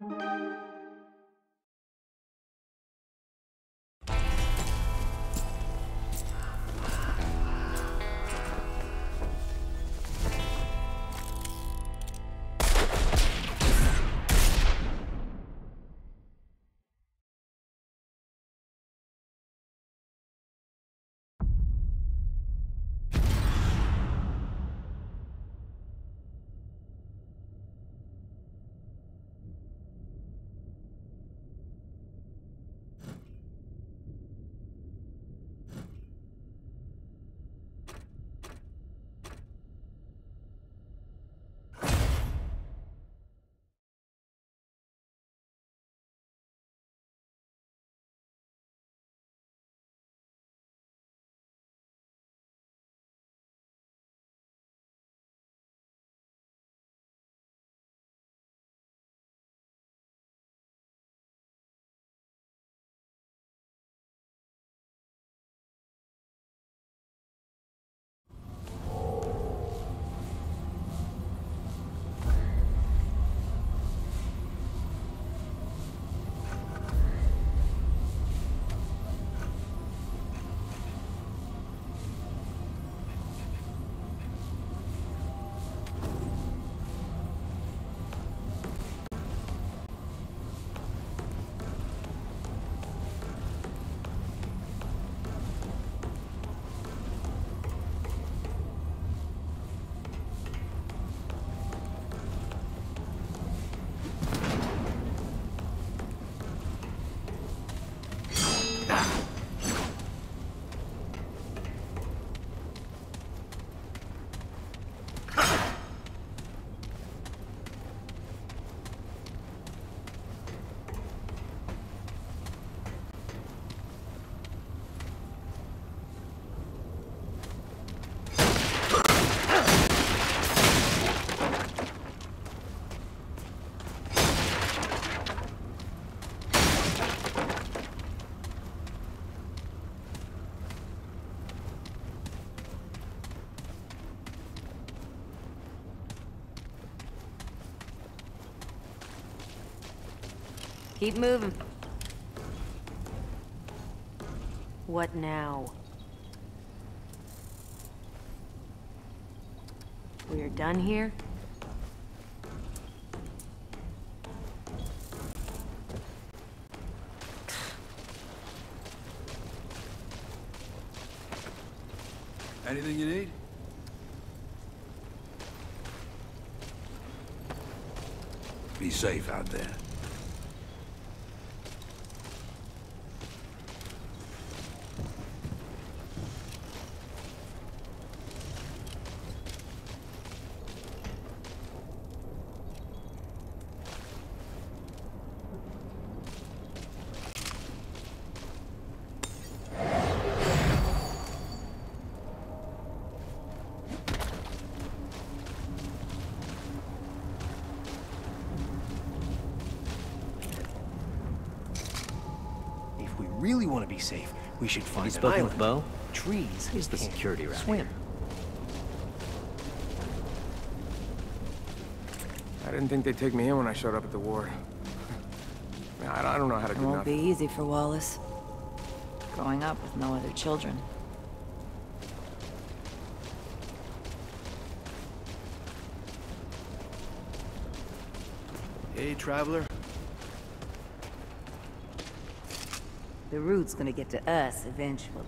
Thank you. Keep moving. What now? We're done here? Anything you need? Be safe out there. If we really want to be safe, we should find Have you an spoken island. with Bo? Trees. He's the security around swim. here. I didn't think they'd take me in when I showed up at the ward. I don't, I don't know how to It do won't be easy for Wallace. Growing up with no other children. Hey, traveler. The root's gonna get to us eventually.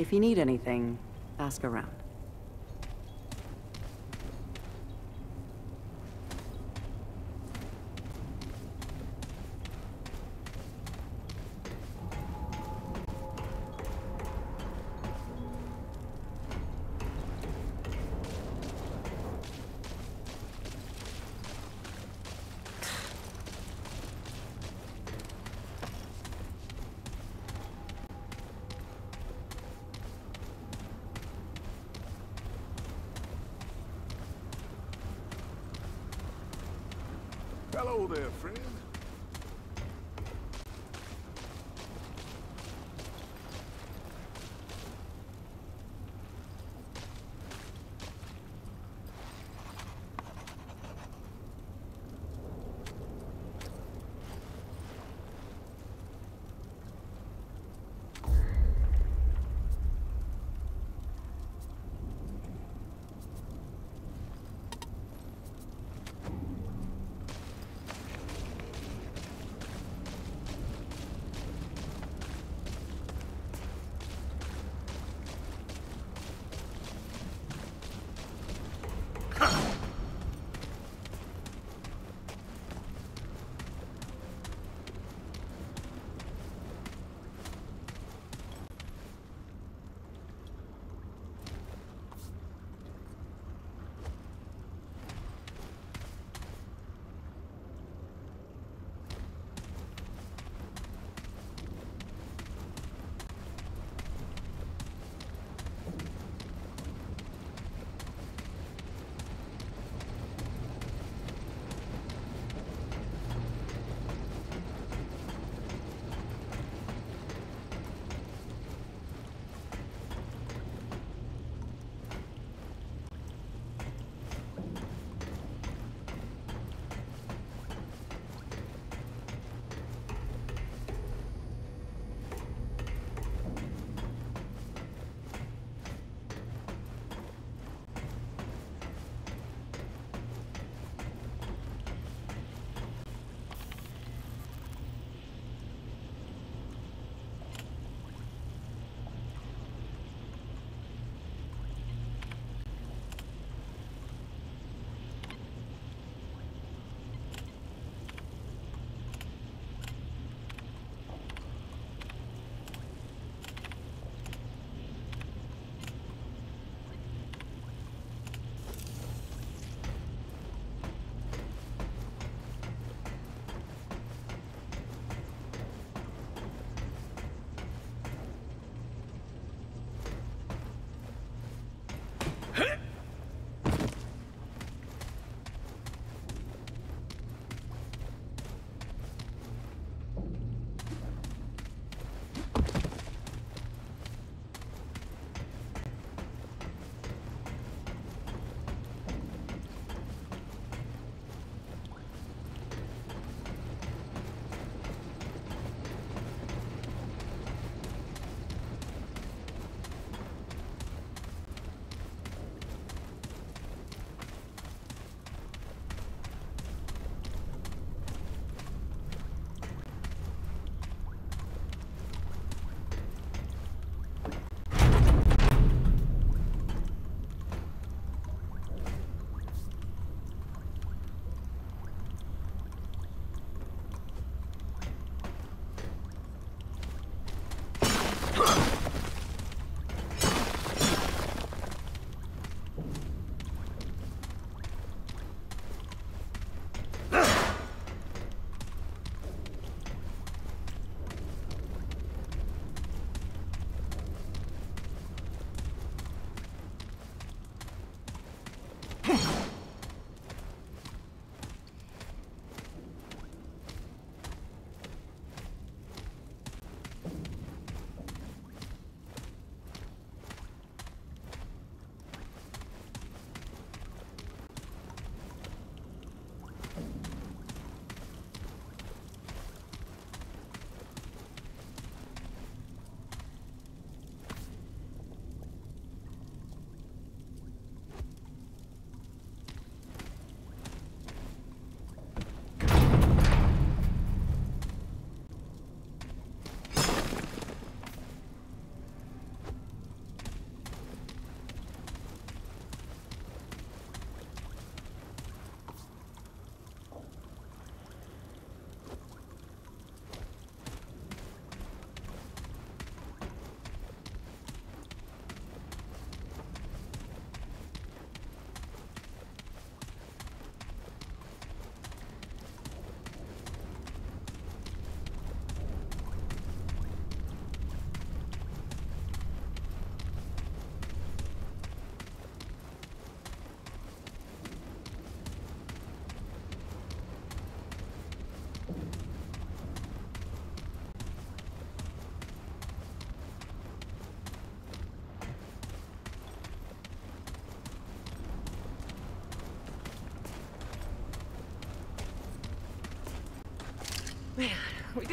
If you need anything, ask around. Hello there, friend. Ha!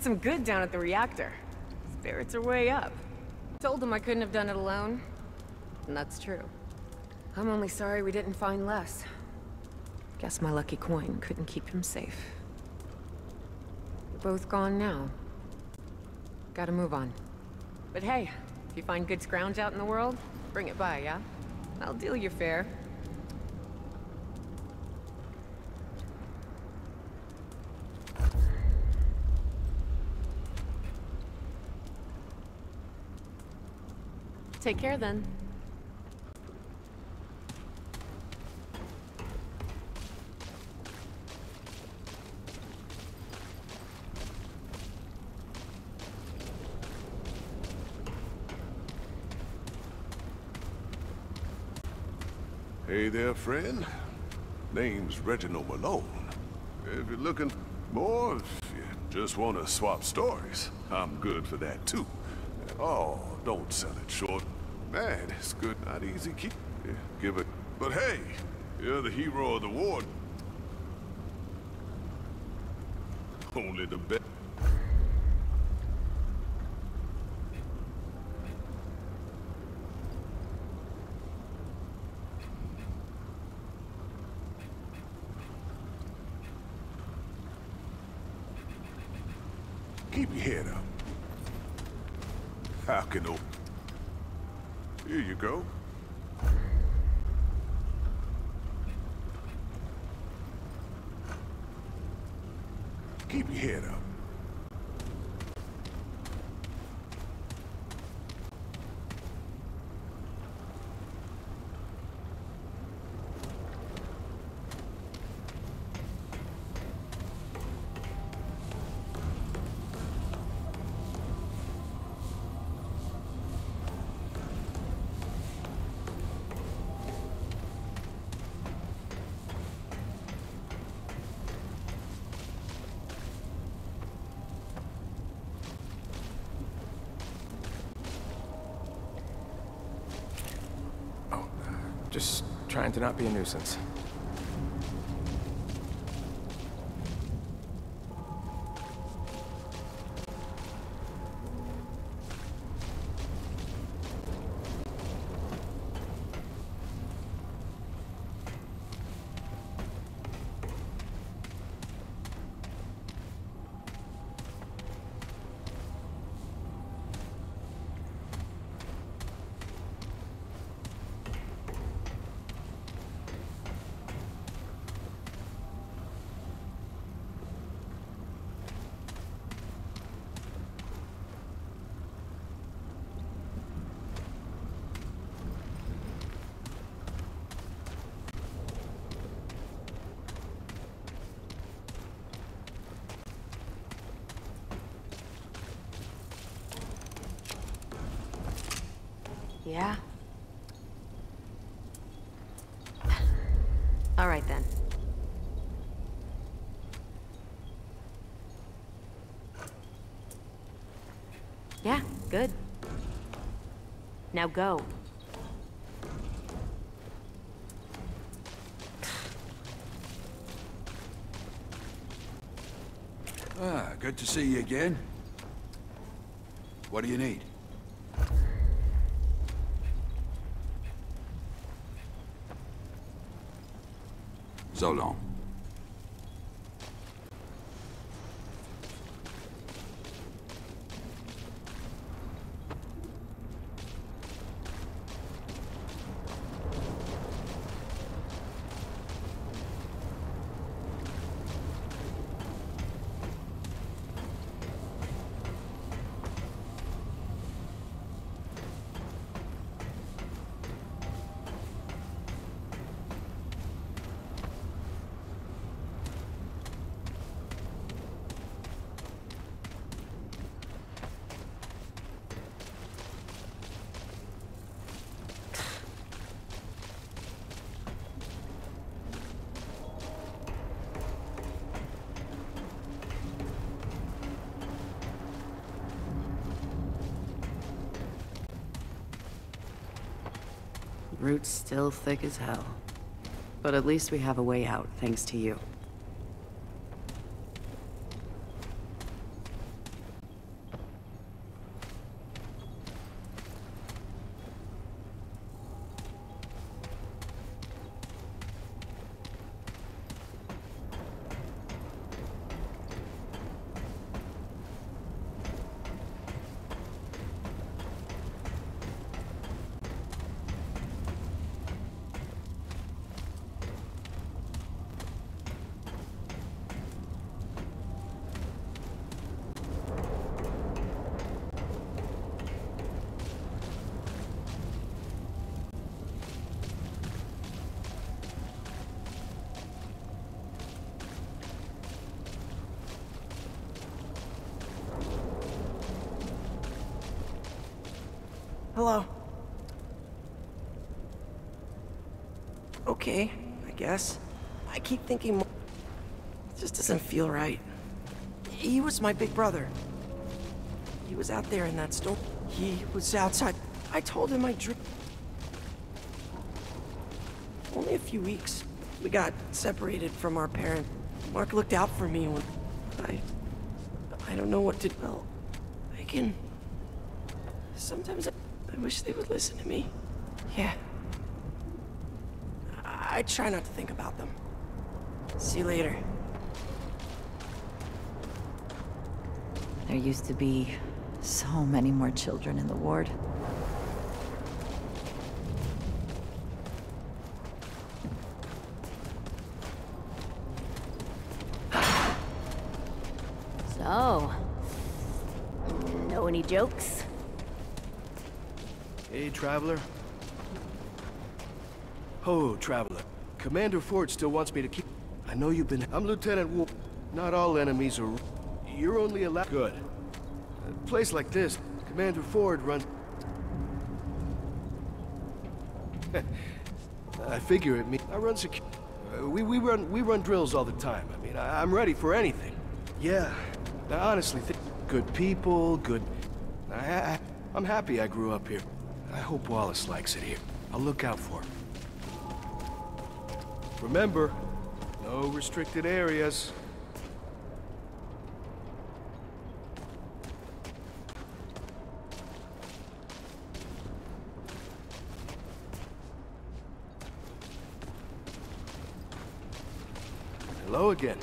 Did some good down at the reactor. Spirits are way up. Told them I couldn't have done it alone. And that's true. I'm only sorry we didn't find Les. Guess my lucky coin couldn't keep him safe. They're both gone now. Gotta move on. But hey, if you find good scrounge out in the world, bring it by, yeah? I'll deal you fair. Take care then. Hey there, friend. Name's Reginald Malone. If you're looking for more, if you just want to swap stories, I'm good for that too. Oh, don't sell it short. Man, it's good, not easy. Keep yeah, give it. But hey, you're the hero of the war. Only the best. Keep your head up. O- Here you go. Keep your head up. Just trying to not be a nuisance. Yeah? All right then. Yeah, good. Now go. Ah, good to see you again. What do you need? So long. Root's still thick as hell. But at least we have a way out, thanks to you. Hello. Okay, I guess. I keep thinking more. It just doesn't feel right. He was my big brother. He was out there in that storm. He was outside. I told him I dream. Only a few weeks. We got separated from our parent. Mark looked out for me when I... I don't know what to... Well, I can... Sometimes I, I wish they would listen to me. Yeah. I, I try not to think about them. See you later. There used to be so many more children in the ward. So, know any jokes? Traveler. Ho, Traveler. Commander Ford still wants me to keep... I know you've been... I'm Lieutenant Wolf. Not all enemies are... You're only allowed... Good. A place like this, Commander Ford runs... I figure it means... I run secu... Uh, we, we run we run drills all the time. I mean, I, I'm ready for anything. Yeah. Now, honestly, th good people, good... I, I, I'm happy I grew up here. I hope Wallace likes it here. I'll look out for him. Remember, no restricted areas. Hello again.